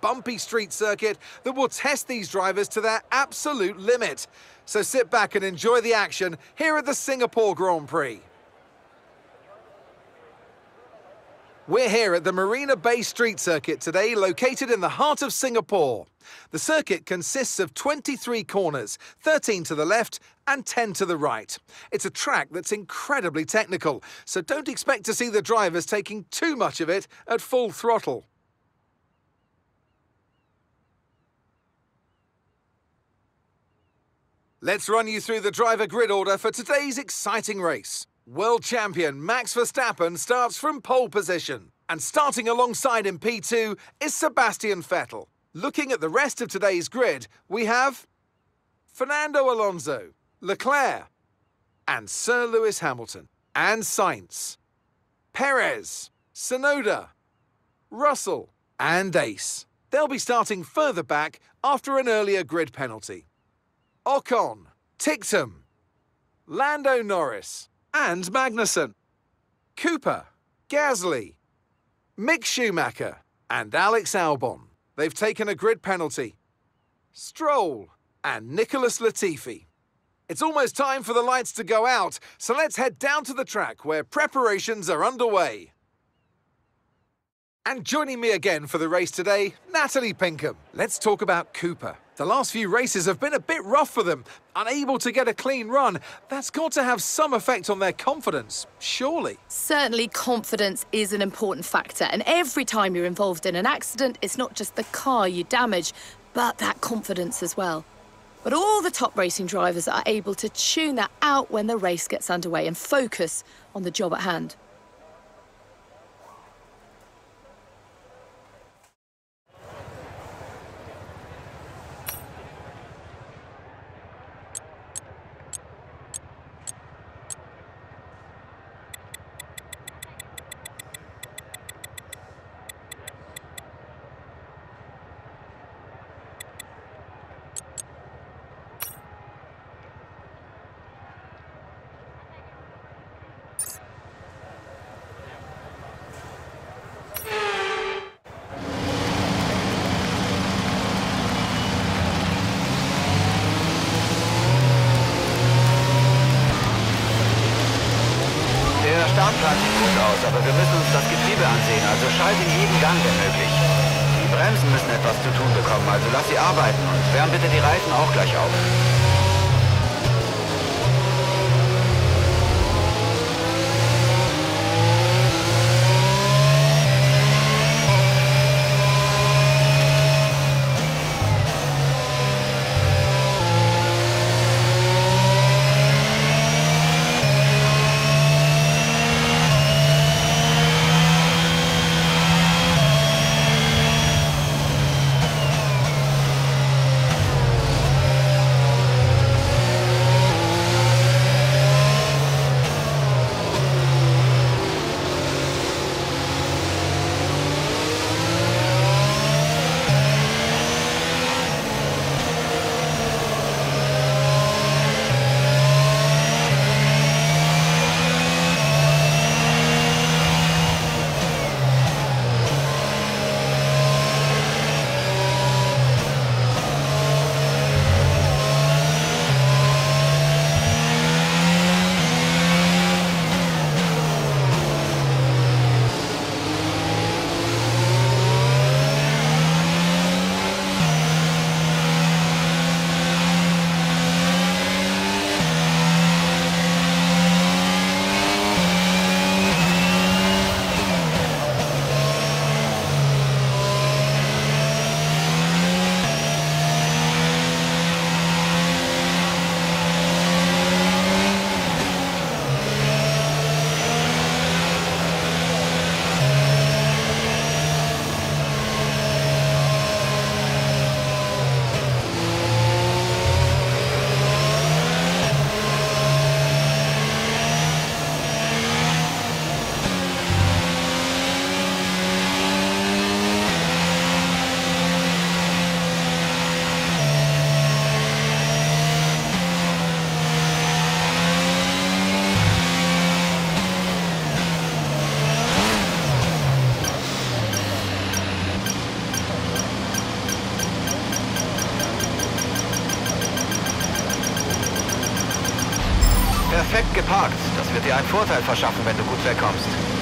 bumpy street circuit that will test these drivers to their absolute limit. So sit back and enjoy the action here at the Singapore Grand Prix. We're here at the Marina Bay Street Circuit today, located in the heart of Singapore. The circuit consists of 23 corners, 13 to the left and 10 to the right. It's a track that's incredibly technical, so don't expect to see the drivers taking too much of it at full throttle. Let's run you through the driver grid order for today's exciting race. World champion Max Verstappen starts from pole position. And starting alongside in P2 is Sebastian Vettel. Looking at the rest of today's grid, we have Fernando Alonso, Leclerc, and Sir Lewis Hamilton, and Sainz, Perez, Tsunoda, Russell, and Ace. They'll be starting further back after an earlier grid penalty. Ocon, Ticktum, Lando Norris, and Magnussen. Cooper, Gasly, Mick Schumacher, and Alex Albon. They've taken a grid penalty. Stroll and Nicholas Latifi. It's almost time for the lights to go out, so let's head down to the track where preparations are underway. And joining me again for the race today, Natalie Pinkham. Let's talk about Cooper. The last few races have been a bit rough for them, unable to get a clean run. That's got to have some effect on their confidence, surely. Certainly, confidence is an important factor. And every time you're involved in an accident, it's not just the car you damage, but that confidence as well. But all the top racing drivers are able to tune that out when the race gets underway and focus on the job at hand. Vorteil verschaffen, wenn du gut wegkommst.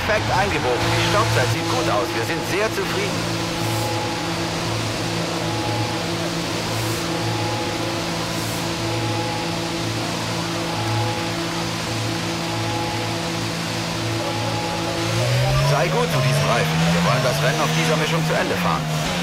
Perfekt eingebogen. Die Stoppzeit sieht gut aus. Wir sind sehr zufrieden. Sei gut zu diesem Reifen. Wir wollen das Rennen auf dieser Mischung zu Ende fahren.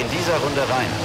In dieser Runde rein.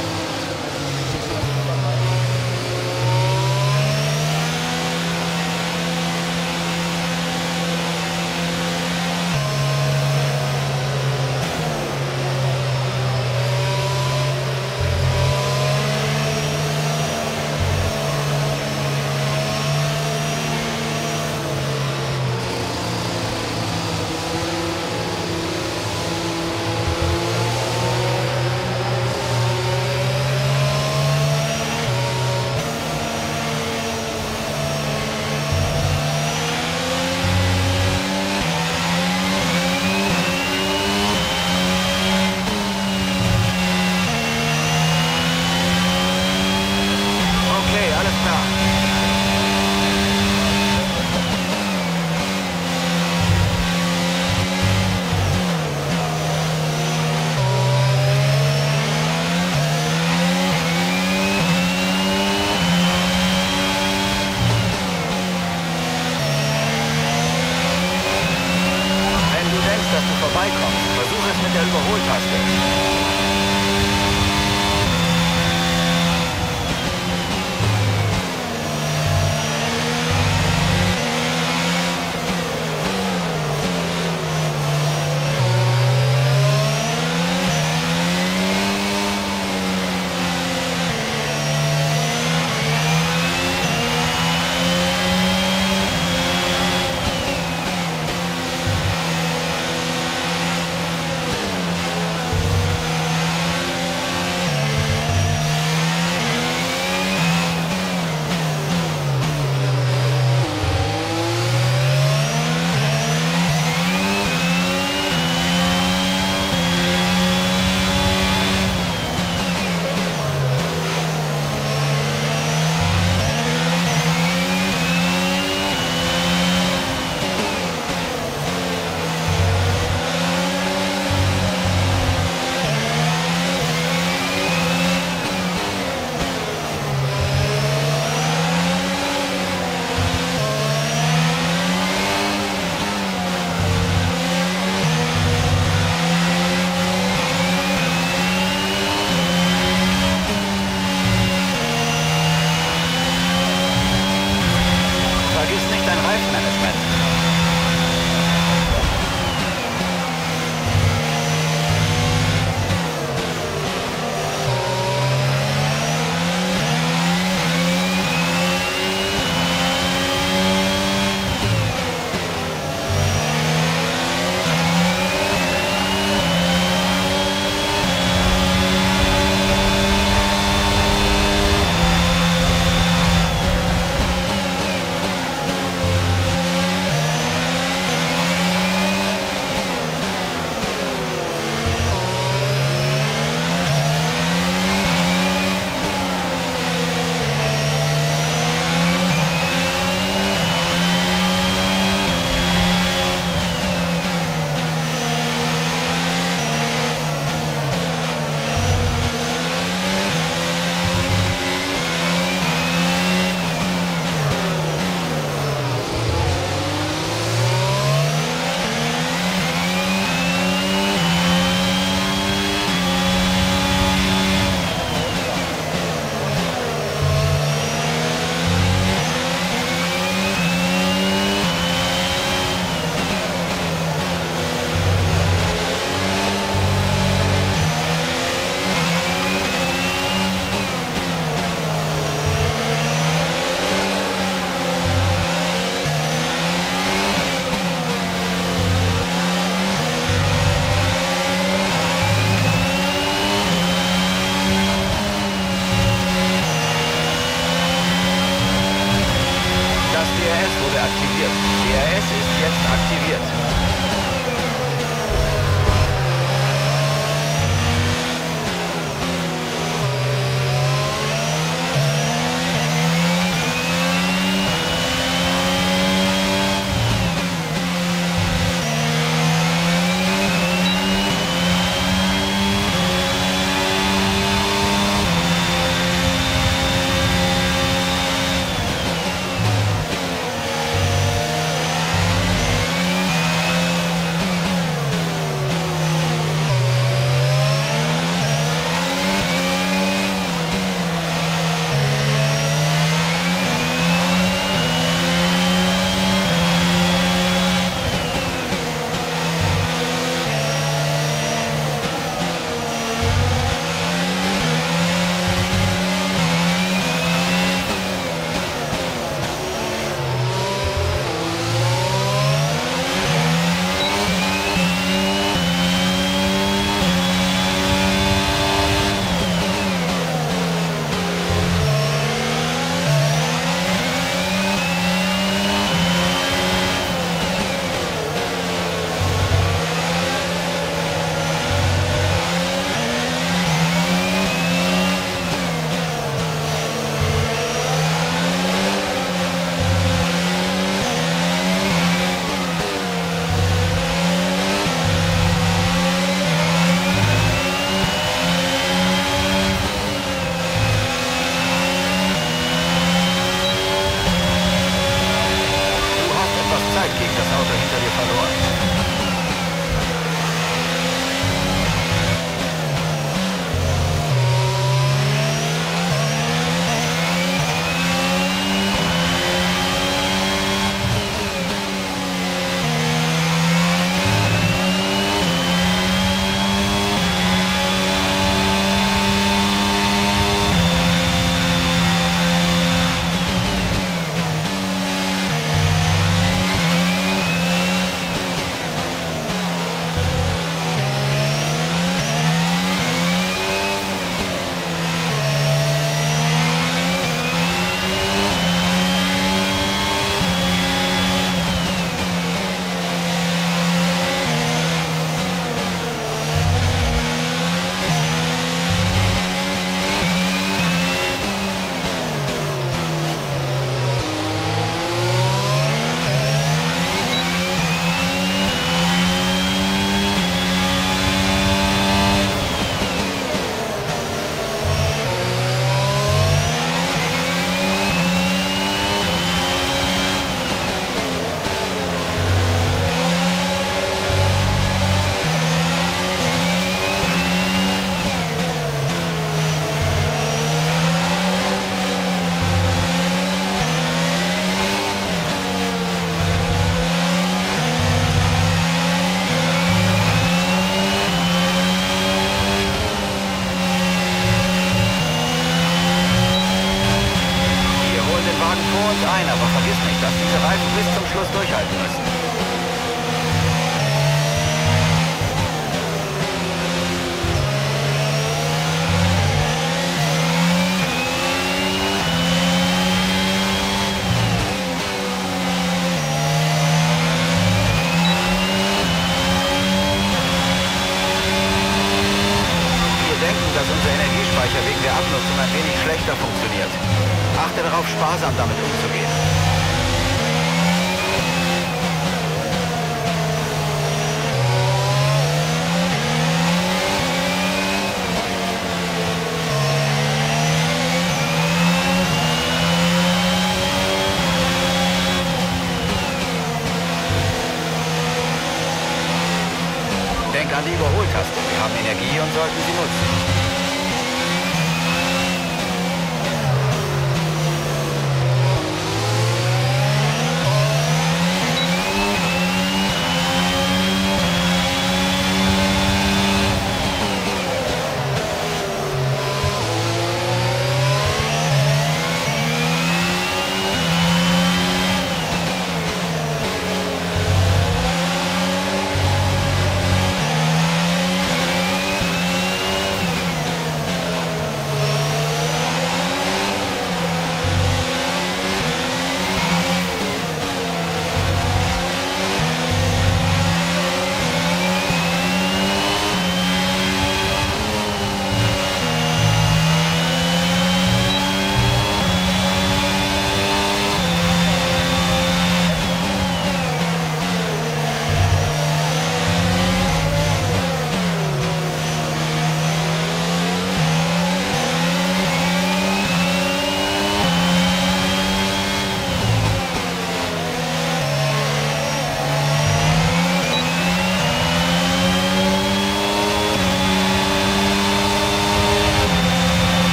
Bis zum Schluss durchhalten müssen.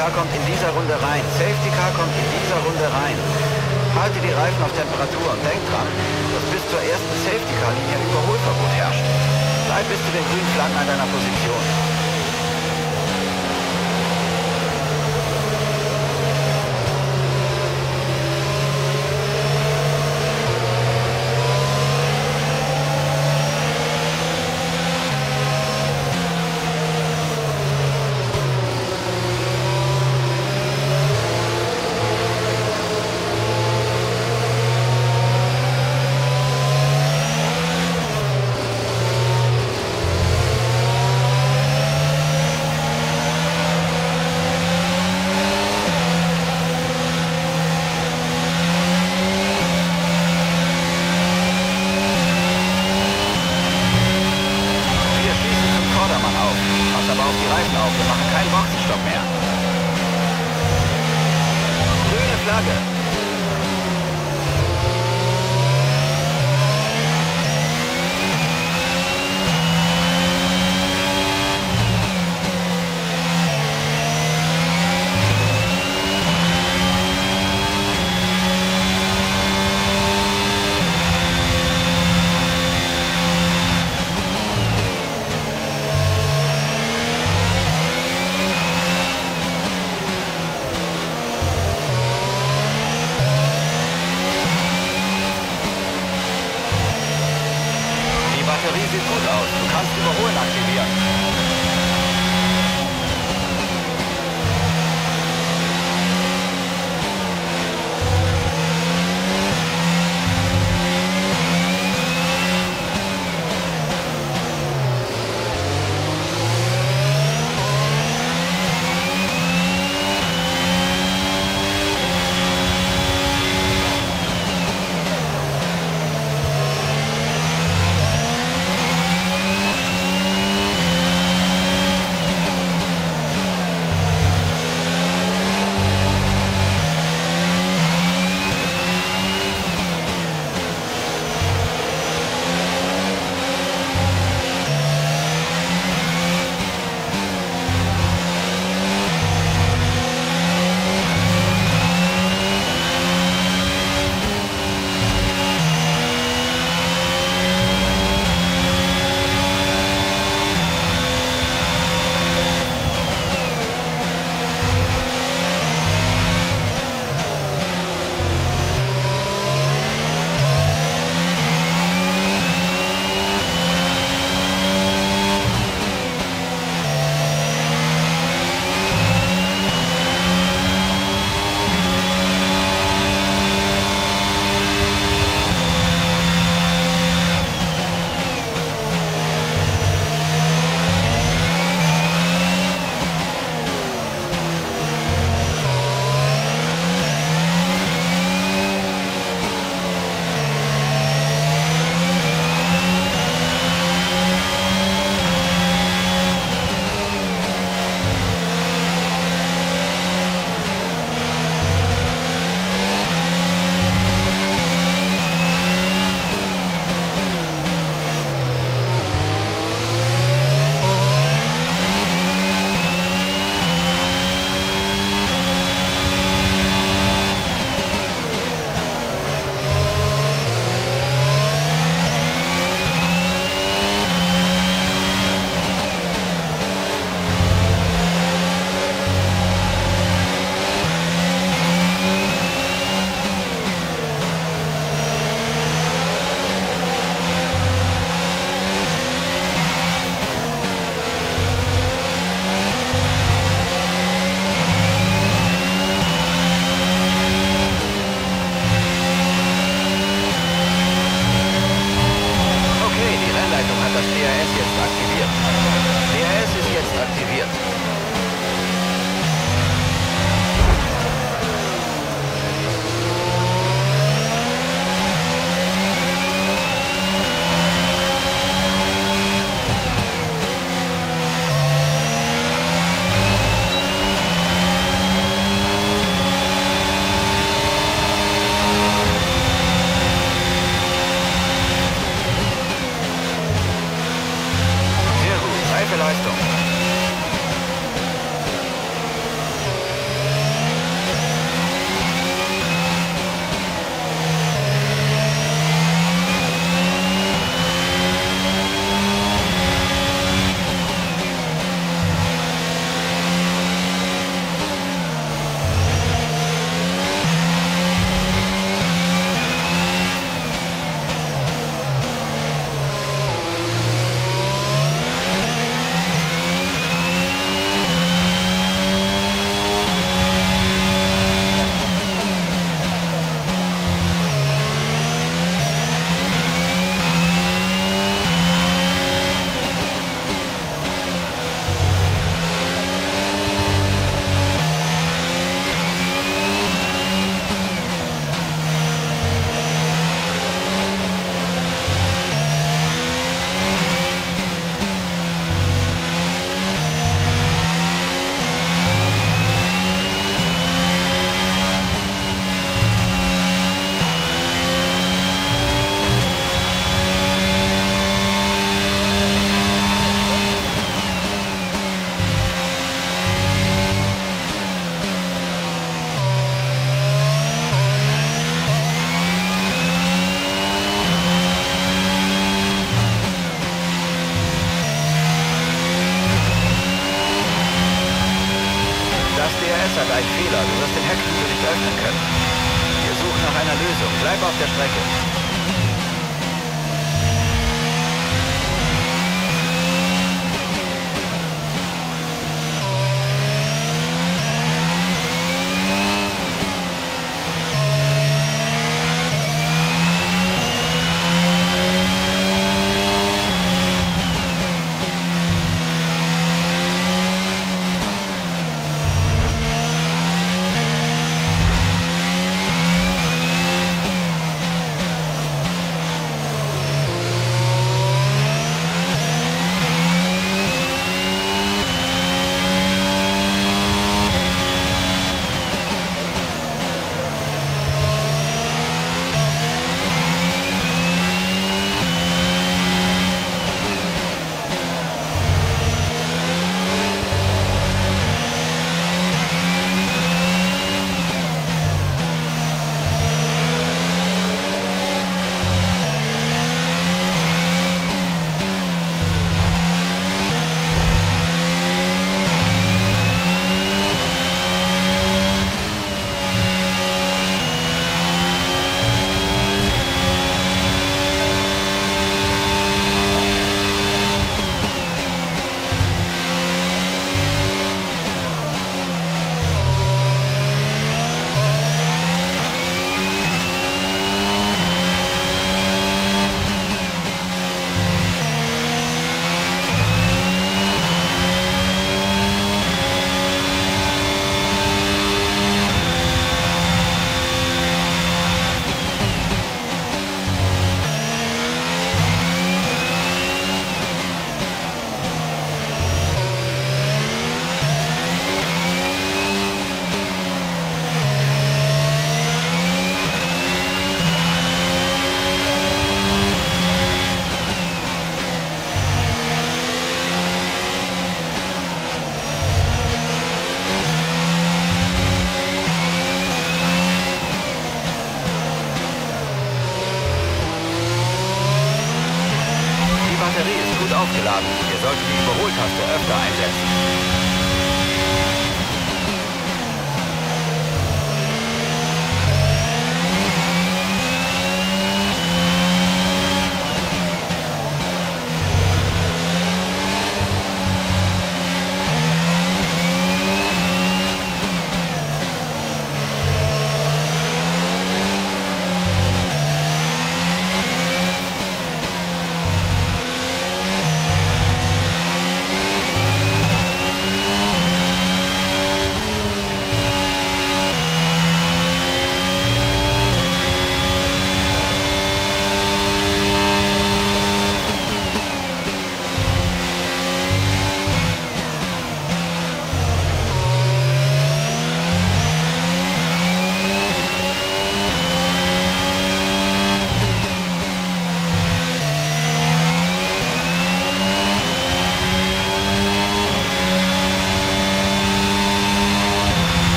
Car kommt in dieser Runde rein. Safety Car kommt in dieser Runde rein. Halte die Reifen auf Temperatur und denk dran, dass bis zur ersten Safety Car Linie Überholverbot herrscht. Bleib bis zu den grünen Flaggen an deiner Position.